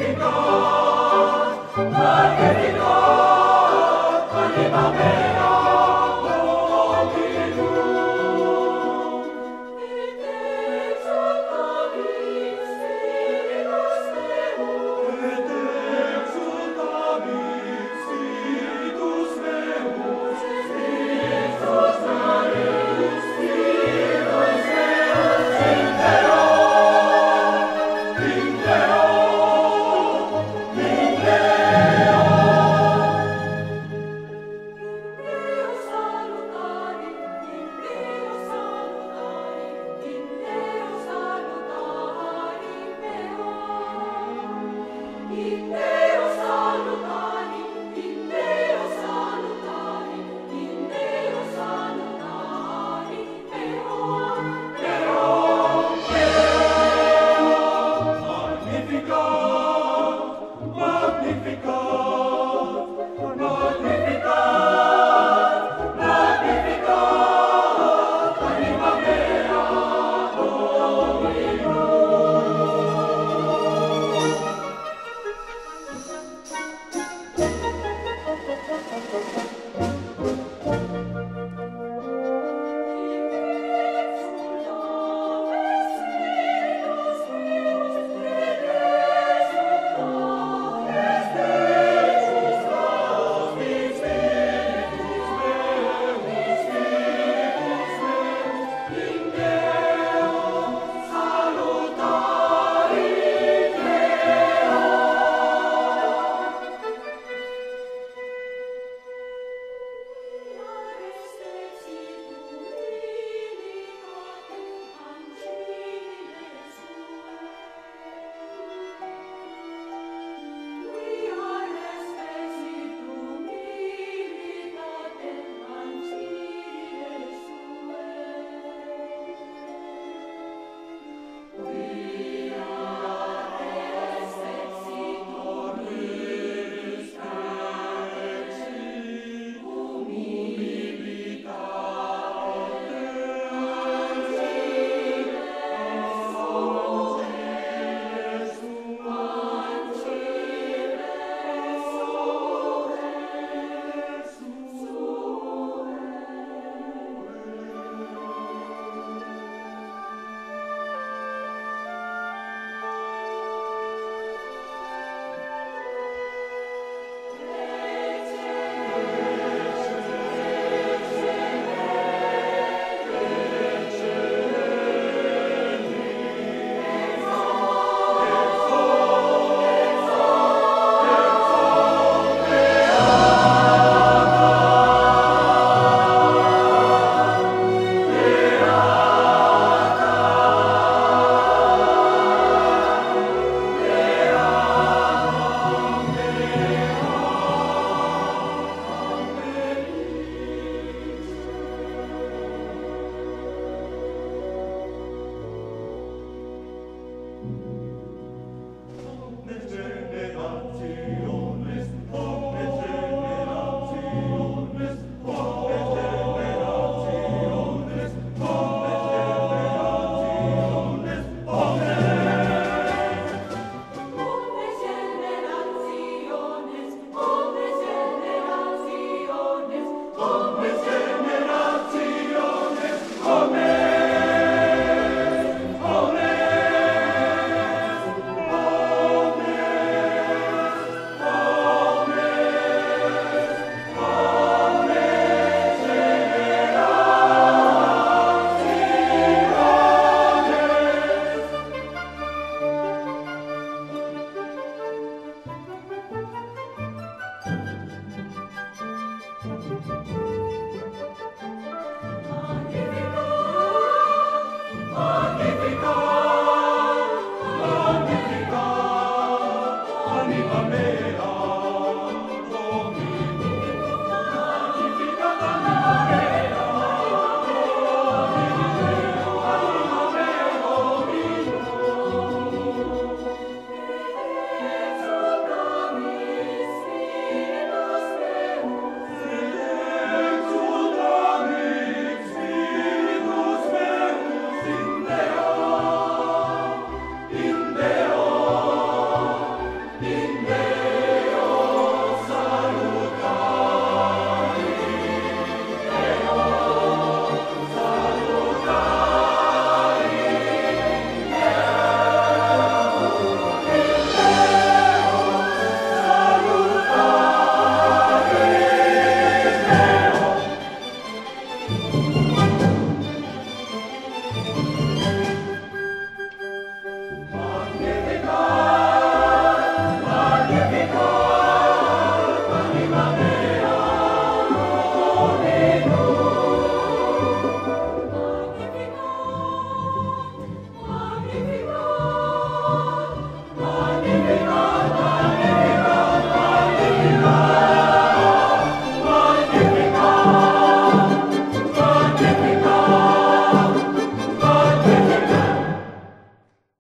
Magnificat, Magnificat, Anima Mea.